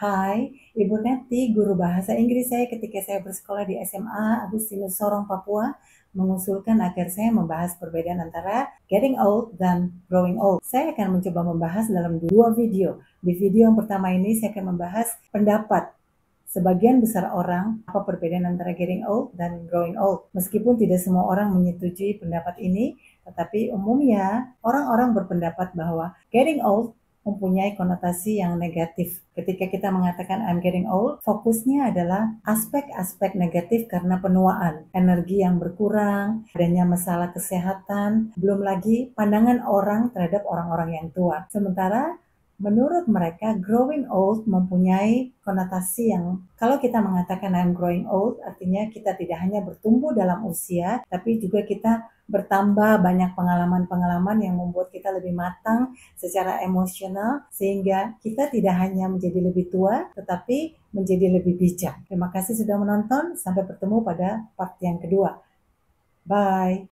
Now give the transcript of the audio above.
Hai, Ibu Neti, guru bahasa Inggris saya ketika saya bersekolah di SMA Agustinus Sorong, Papua, mengusulkan agar saya membahas perbedaan antara getting old dan growing old. Saya akan mencoba membahas dalam dua video. Di video yang pertama ini saya akan membahas pendapat sebagian besar orang apa perbedaan antara getting old dan growing old. Meskipun tidak semua orang menyetujui pendapat ini, tetapi umumnya orang-orang berpendapat bahwa getting old mempunyai konotasi yang negatif. Ketika kita mengatakan I'm getting old, fokusnya adalah aspek-aspek negatif karena penuaan, energi yang berkurang, adanya masalah kesehatan, belum lagi pandangan orang terhadap orang-orang yang tua. Sementara menurut mereka growing old mempunyai konotasi yang kalau kita mengatakan I'm growing old artinya kita tidak hanya bertumbuh dalam usia tapi juga kita bertambah banyak pengalaman-pengalaman yang membuat kita lebih matang secara emosional sehingga kita tidak hanya menjadi lebih tua tetapi menjadi lebih bijak. Terima kasih sudah menonton, sampai bertemu pada part yang kedua. Bye.